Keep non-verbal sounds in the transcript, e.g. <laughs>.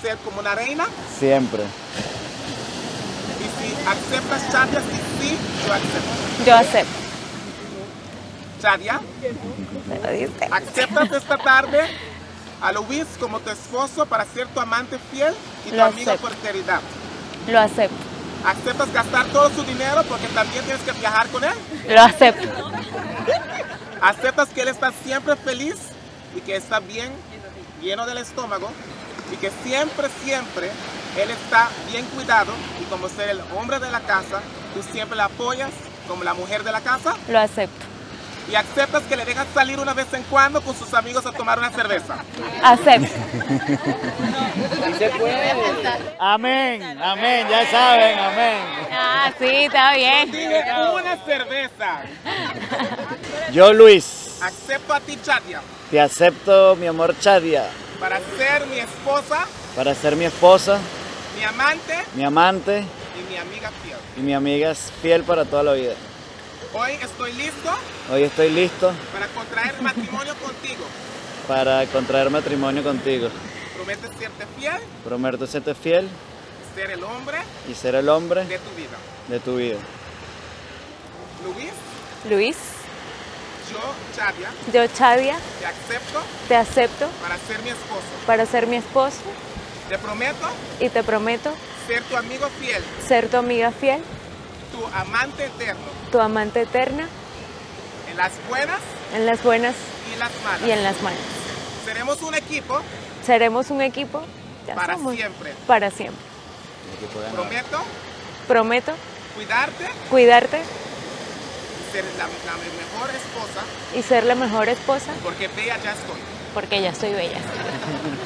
Fiel como una reina. Siempre. Y si aceptas, Chadia, si sí, yo acepto. Yo acepto. Chadia, Me lo dice. ¿aceptas esta tarde a Luis como tu esposo para ser tu amante fiel y tu Lo amigo acepto. por caridad? Lo acepto. ¿Aceptas gastar todo su dinero porque también tienes que viajar con él? Lo acepto. ¿Aceptas que él está siempre feliz y que está bien lleno del estómago? Y que siempre, siempre él está bien cuidado y como ser el hombre de la casa, tú siempre le apoyas como la mujer de la casa? Lo acepto. ¿Y aceptas que le dejas salir una vez en cuando con sus amigos a tomar una cerveza? Acepto. Amén, amén, ya saben, amén. Ah, sí, está bien. Dije una cerveza. Yo, Luis, Acepto a ti, Chadia, te acepto, mi amor Chadia, para ser mi esposa, para ser mi esposa, mi amante mi amante y mi amiga fiel. y mi amiga es fiel para toda la vida. Hoy estoy listo Hoy estoy listo para contraer matrimonio contigo. para contraer matrimonio contigo. Prometes serte fiel, Prometo serte fiel ser el hombre y ser el hombre de tu vida. de tu vida. Luis, Luis, yo, Chadia, yo, Chadia, te acepto te acepto para ser mi esposo. para ser mi esposo Te prometo y te prometo ser tu amigo fiel, ser tu amiga fiel, tu amante eterno, tu amante eterna, en las buenas en las buenas y las malas. y en las malas. Seremos un equipo Seremos un equipo ya para somos, siempre. para siempre. Prometo Prometo cuidarte cuidarte ser la, la mejor esposa y ser la mejor esposa porque bella ya estoy. porque ya soy bella. <laughs>